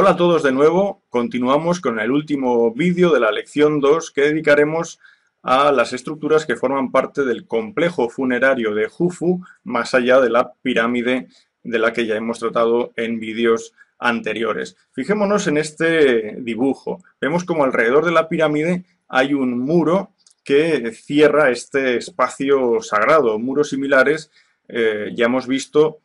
Hola a todos de nuevo, continuamos con el último vídeo de la lección 2 que dedicaremos a las estructuras que forman parte del complejo funerario de Jufu, más allá de la pirámide de la que ya hemos tratado en vídeos anteriores. Fijémonos en este dibujo. Vemos como alrededor de la pirámide hay un muro que cierra este espacio sagrado. Muros similares eh, ya hemos visto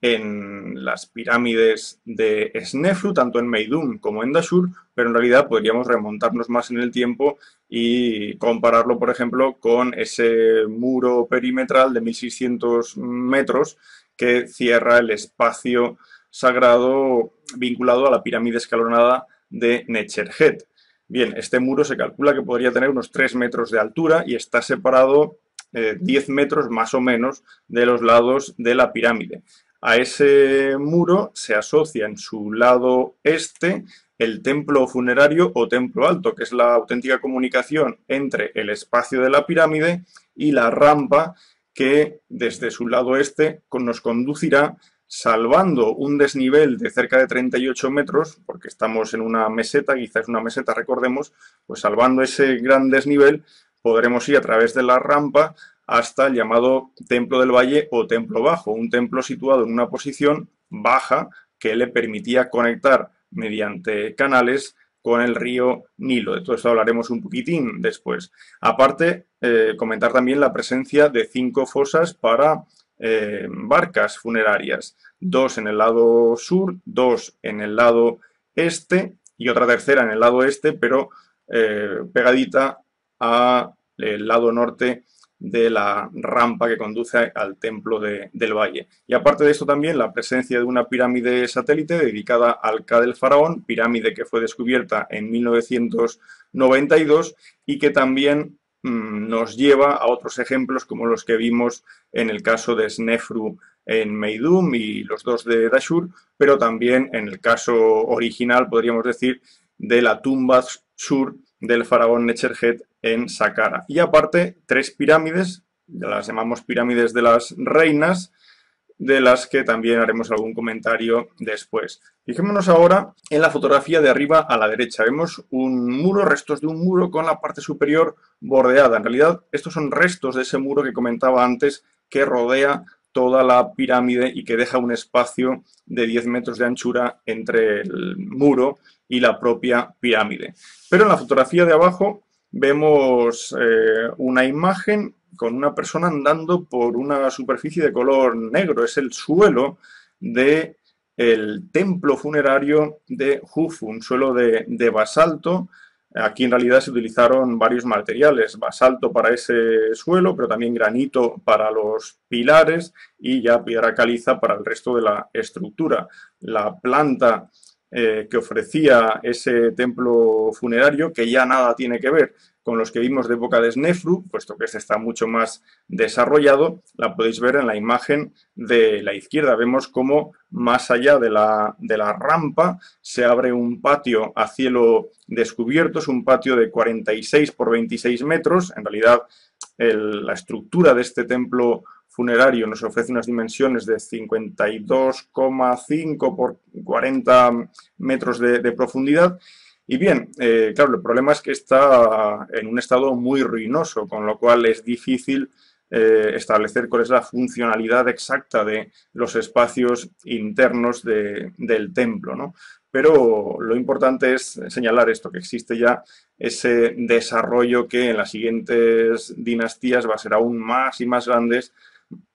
en las pirámides de Snefru, tanto en Meidum como en Dashur, pero en realidad podríamos remontarnos más en el tiempo y compararlo, por ejemplo, con ese muro perimetral de 1600 metros que cierra el espacio sagrado vinculado a la pirámide escalonada de Necherhet. Bien, este muro se calcula que podría tener unos 3 metros de altura y está separado 10 eh, metros más o menos de los lados de la pirámide. A ese muro se asocia en su lado este el templo funerario o templo alto, que es la auténtica comunicación entre el espacio de la pirámide y la rampa que desde su lado este nos conducirá salvando un desnivel de cerca de 38 metros, porque estamos en una meseta, quizás una meseta, recordemos, pues salvando ese gran desnivel, podremos ir a través de la rampa hasta el llamado Templo del Valle o Templo Bajo, un templo situado en una posición baja que le permitía conectar mediante canales con el río Nilo. De todo esto hablaremos un poquitín después. Aparte, eh, comentar también la presencia de cinco fosas para eh, barcas funerarias. Dos en el lado sur, dos en el lado este y otra tercera en el lado este, pero eh, pegadita al lado norte de la rampa que conduce al templo del valle. Y aparte de esto también la presencia de una pirámide satélite dedicada al K del faraón, pirámide que fue descubierta en 1992 y que también mm, nos lleva a otros ejemplos como los que vimos en el caso de Snefru en Meidum y los dos de Dashur, pero también en el caso original, podríamos decir, de la tumba sur del faraón Necherhet en Saqqara. Y aparte, tres pirámides, las llamamos pirámides de las reinas, de las que también haremos algún comentario después. Fijémonos ahora en la fotografía de arriba a la derecha. Vemos un muro, restos de un muro con la parte superior bordeada. En realidad, estos son restos de ese muro que comentaba antes que rodea toda la pirámide y que deja un espacio de 10 metros de anchura entre el muro y la propia pirámide. Pero en la fotografía de abajo vemos eh, una imagen con una persona andando por una superficie de color negro. Es el suelo del el templo funerario de Jufu, un suelo de, de basalto. Aquí en realidad se utilizaron varios materiales, basalto para ese suelo, pero también granito para los pilares y ya piedra caliza para el resto de la estructura. La planta eh, que ofrecía ese templo funerario, que ya nada tiene que ver con los que vimos de época de Snefru, puesto que este está mucho más desarrollado, la podéis ver en la imagen de la izquierda. Vemos cómo más allá de la, de la rampa se abre un patio a cielo descubierto, es un patio de 46 por 26 metros, en realidad la estructura de este templo funerario nos ofrece unas dimensiones de 52,5 por 40 metros de, profundidad. Y bien, eh, claro, el problema es que está en un estado muy ruinoso, con lo cual es difícil eh, establecer cuál es la funcionalidad exacta de los espacios internos del templo. ¿no? Pero lo importante es señalar esto, que existe ya ese desarrollo que en las siguientes dinastías va a ser aún más y más grandes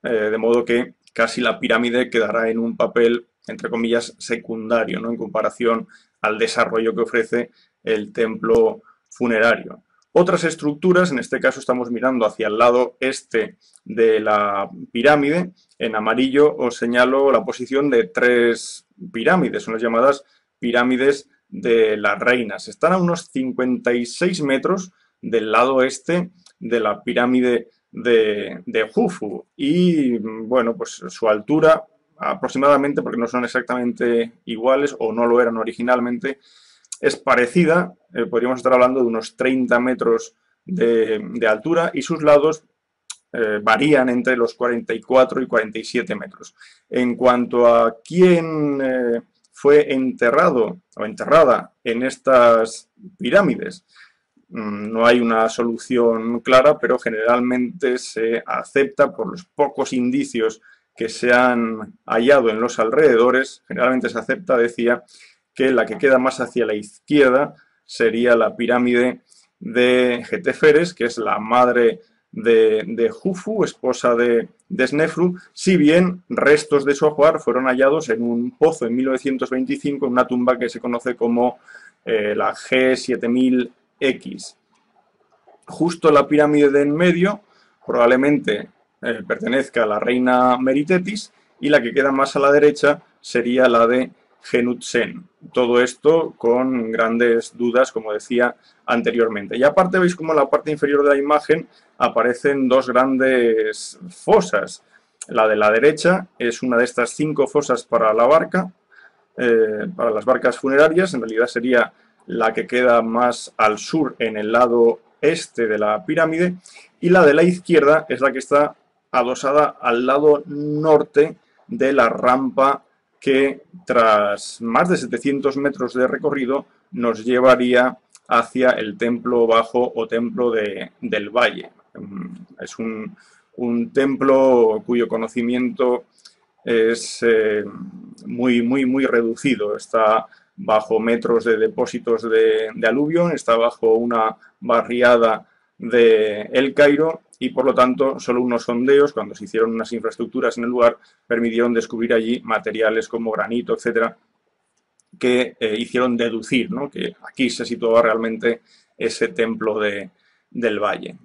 eh, de modo que casi la pirámide quedará en un papel, entre comillas, secundario, ¿no? en comparación al desarrollo que ofrece el templo funerario. Otras estructuras, en este caso estamos mirando hacia el lado este de la pirámide, en amarillo os señalo la posición de tres pirámides, son las llamadas pirámides de las reinas. Están a unos 56 metros del lado este de la pirámide de, de Jufu y bueno, pues su altura aproximadamente, porque no son exactamente iguales o no lo eran originalmente, es parecida, eh, podríamos estar hablando de unos 30 metros de, altura y sus lados eh, varían entre los 44 y 47 metros. En cuanto a quién eh, fue enterrado o enterrada en estas pirámides. Mm, no hay una solución clara, pero generalmente se acepta por los pocos indicios que se han hallado en los alrededores, generalmente se acepta, decía, que la que queda más hacia la izquierda sería la pirámide de Geteferes, que es la madre de, Jufu, esposa de, Snefru, si bien restos de su ajuar fueron hallados en un pozo en 1925 en una tumba que se conoce como eh, la G7000X. Justo la pirámide de en medio probablemente eh, pertenezca a la reina Meritetis y la que queda más a la derecha sería la de Genutsen. Todo esto con grandes dudas, como decía anteriormente. Y aparte veis como en la parte inferior de la imagen aparecen dos grandes fosas. La de la derecha es una de estas cinco fosas para la barca, eh, para las barcas funerarias. En realidad sería la que queda más al sur en el lado este de la pirámide. Y la de la izquierda es la que está adosada al lado norte de la rampa que tras más de 700 metros de recorrido nos llevaría hacia el templo bajo o templo de, del valle. Mm, es un, templo cuyo conocimiento es eh, muy, muy, muy reducido. Está bajo metros de depósitos de, de aluvión, está bajo una barriada de El Cairo y por lo tanto solo unos sondeos, cuando se hicieron unas infraestructuras en el lugar, permitieron descubrir allí materiales como granito, etcétera, que eh, hicieron deducir que aquí se situaba realmente ese templo de, del valle.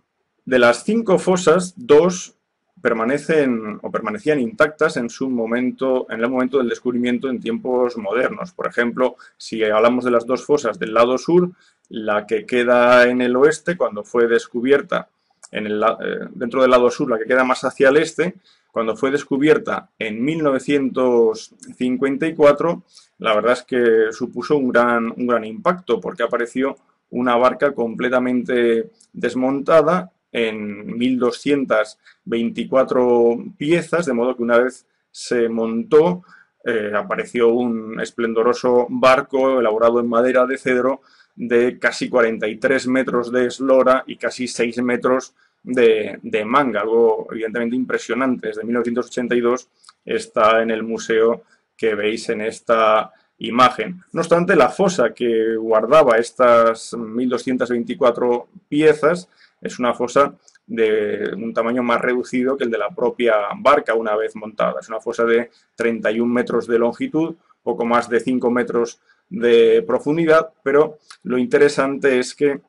De las cinco fosas, dos permanecen o permanecían intactas en su momento, en el momento del descubrimiento en tiempos modernos. Por ejemplo, si hablamos de las dos fosas del lado sur, la que queda en el oeste, cuando fue descubierta en el, eh, dentro del lado sur, la que queda más hacia el este, cuando fue descubierta en 1954, la verdad es que supuso un gran, un gran impacto porque apareció una barca completamente desmontada en 1224 piezas, de modo que una vez se montó, eh, apareció un esplendoroso barco elaborado en madera de cedro de casi 43 metros de eslora y casi 6 metros de, manga, algo evidentemente impresionante. Desde 1982 está en el museo que veis en esta imagen. No obstante, la fosa que guardaba estas 1.224 piezas es una fosa de un tamaño más reducido que el de la propia barca una vez montada. Es una fosa de 31 metros de longitud, poco más de 5 metros de profundidad, pero lo interesante es que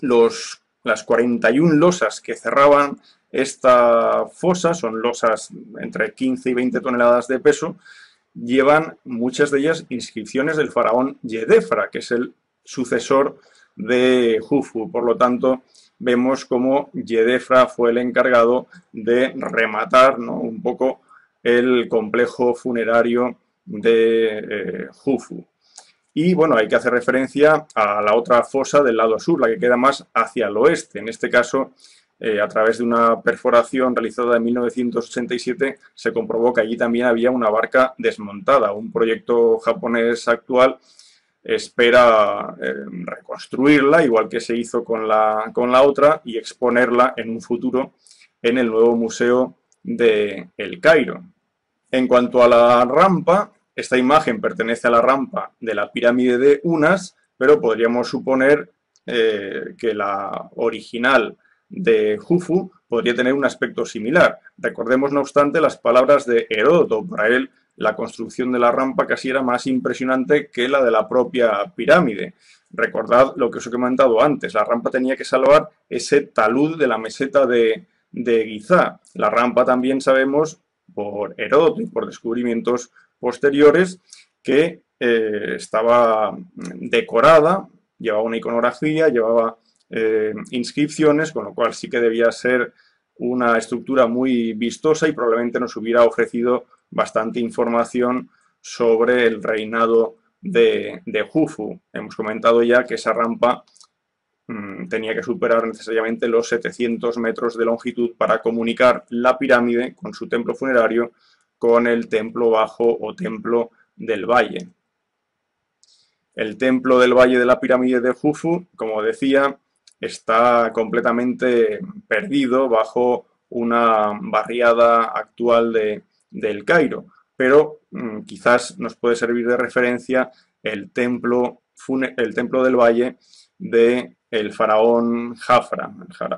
los, las 41 losas que cerraban esta fosa, son losas entre 15 y 20 toneladas de peso, llevan muchas de ellas inscripciones del faraón Yedefra, que es el sucesor de Jufu. Por lo tanto, vemos como Yedefra fue el encargado de rematar un poco el complejo funerario de eh, Jufu. Y bueno, hay que hacer referencia a la otra fosa del lado sur, la que queda más hacia el oeste. En este caso, eh, a través de una perforación realizada en 1987, se comprobó que allí también había una barca desmontada. Un proyecto japonés actual espera eh, reconstruirla, igual que se hizo con la, con la otra, y exponerla en un futuro en el nuevo museo de El Cairo. En cuanto a la rampa, esta imagen pertenece a la rampa de la pirámide de Unas, pero podríamos suponer eh, que la original de Jufu podría tener un aspecto similar. Recordemos, no obstante, las palabras de Heródoto. Para él, la construcción de la rampa casi era más impresionante que la de la propia pirámide. Recordad lo que os he comentado antes, la rampa tenía que salvar ese talud de la meseta de, de Gizá. La rampa también sabemos por Heródoto y por descubrimientos posteriores que eh, estaba decorada, llevaba una iconografía, llevaba eh, inscripciones, con lo cual sí que debía ser una estructura muy vistosa y probablemente nos hubiera ofrecido bastante información sobre el reinado de, de Jufu. Hemos comentado ya que esa rampa mm, tenía que superar necesariamente los 700 metros de longitud para comunicar la pirámide con su templo funerario con el templo bajo o templo del valle. El templo del valle de la pirámide de Jufu, como decía, está completamente perdido bajo una barriada actual de, del Cairo, pero mm, quizás nos puede servir de referencia el templo, el templo del valle de el faraón Jafra.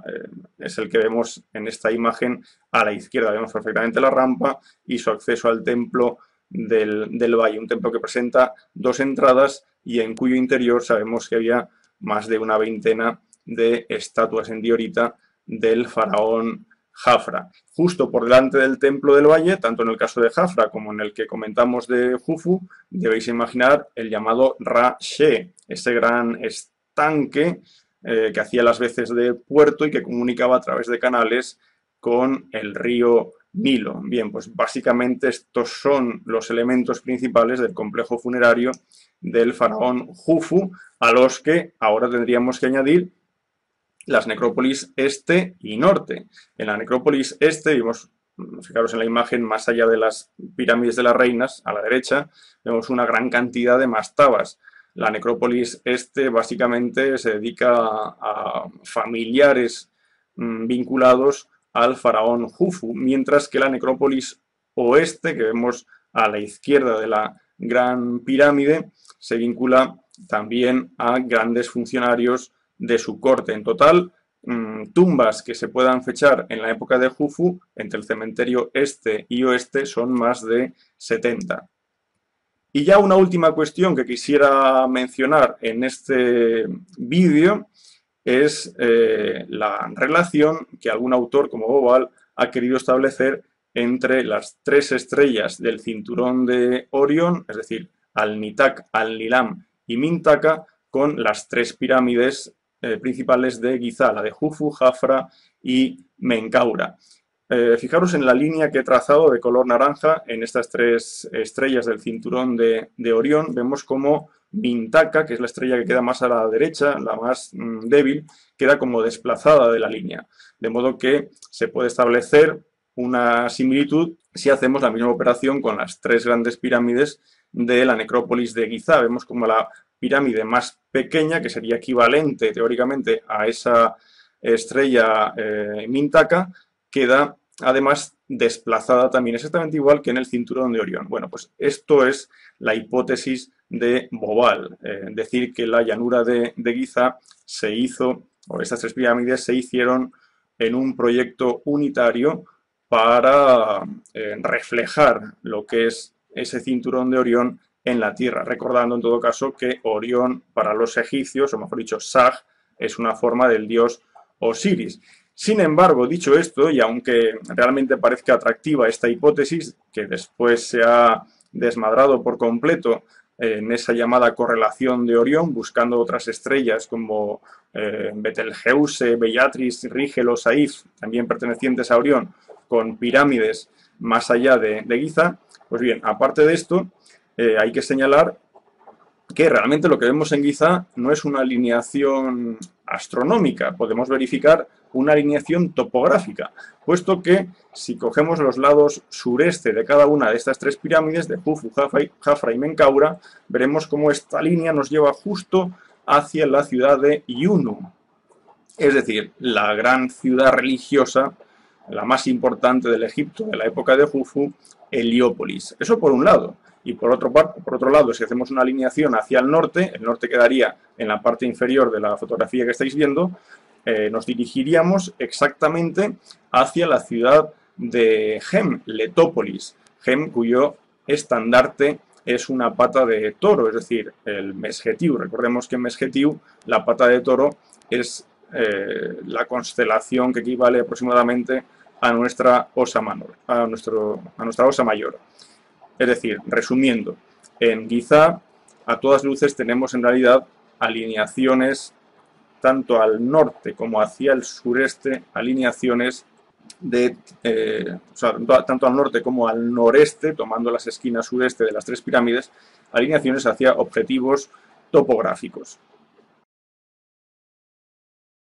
Eh, es el que vemos en esta imagen a la izquierda. Vemos perfectamente la rampa y su acceso al templo del, del valle. Un templo que presenta dos entradas y en cuyo interior sabemos que había más de una veintena de estatuas en diorita del faraón Jafra. Justo por delante del templo del valle, tanto en el caso de Jafra como en el que comentamos de Jufu, debéis imaginar el llamado Ra-She, ese gran estanque eh, que hacía las veces de puerto y que comunicaba a través de canales con el río Nilo. Bien, pues básicamente estos son los elementos principales del complejo funerario del faraón Jufu, a los que ahora tendríamos que añadir las necrópolis este y norte. En la necrópolis este vimos, fijaros en la imagen, más allá de las pirámides de las reinas, a la derecha, vemos una gran cantidad de mastabas. La necrópolis este básicamente se dedica a, familiares mm, vinculados al faraón Jufu, mientras que la necrópolis oeste, que vemos a la izquierda de la gran pirámide, se vincula también a grandes funcionarios de su corte. En total, mm, tumbas que se puedan fechar en la época de Jufu, entre el cementerio este y oeste, son más de 70. Y ya una última cuestión que quisiera mencionar en este vídeo es eh, la relación que algún autor como Bobal ha querido establecer entre las tres estrellas del cinturón de Orión, es decir, Al-Nitak, Al-Nilam y Mintaka, con las tres pirámides eh, principales de Giza, la de Jufu, Jafra y Menkaura. Eh, fijaros en la línea que he trazado de color naranja en estas tres estrellas del cinturón de, Orión. Vemos como Mintaka, que es la estrella que queda más a la derecha, la más mm, débil, queda como desplazada de la línea. De modo que se puede establecer una similitud si hacemos la misma operación con las tres grandes pirámides de la necrópolis de Giza. Vemos como la pirámide más pequeña, que sería equivalente teóricamente a esa estrella eh, Mintaka, queda además desplazada también exactamente igual que en el cinturón de Orión. Bueno, pues esto es la hipótesis de Bobal, eh, decir que la llanura de, Giza se hizo, o estas tres pirámides se hicieron en un proyecto unitario para eh, reflejar lo que es ese cinturón de Orión en la Tierra, recordando en todo caso que Orión para los egipcios, o mejor dicho, Sag, es una forma del dios Osiris. Sin embargo, dicho esto, y aunque realmente parezca atractiva esta hipótesis, que después se ha desmadrado por completo en esa llamada correlación de Orión, buscando otras estrellas como eh, Betelgeuse, Bellatrix, Rigel o Saif, también pertenecientes a Orión, con pirámides más allá de, de Giza, pues bien, aparte de esto, eh, hay que señalar que realmente lo que vemos en Giza no es una alineación astronómica, podemos verificar una alineación topográfica, puesto que si cogemos los lados sureste de cada una de estas tres pirámides, de Jufu, Jafra y Menkaura, veremos cómo esta línea nos lleva justo hacia la ciudad de Yunu, es decir, la gran ciudad religiosa, la más importante del Egipto de la época de Jufu, Heliópolis. Eso por un lado. Y por otro, por otro lado, si hacemos una alineación hacia el norte, el norte quedaría en la parte inferior de la fotografía que estáis viendo, eh, nos dirigiríamos exactamente hacia la ciudad de Gem, Letópolis. Gem, cuyo estandarte es una pata de toro, es decir, el Mesgetiu. Recordemos que en Mesgetiu la pata de toro es eh, la constelación que equivale aproximadamente a nuestra osa, a, nuestro, a nuestra osa mayor. Es decir, resumiendo, en Giza a todas luces tenemos en realidad alineaciones tanto al norte como hacia el sureste, alineaciones eh, tanto al norte como al noreste, tomando las esquinas sureste de las tres pirámides, alineaciones hacia objetivos topográficos.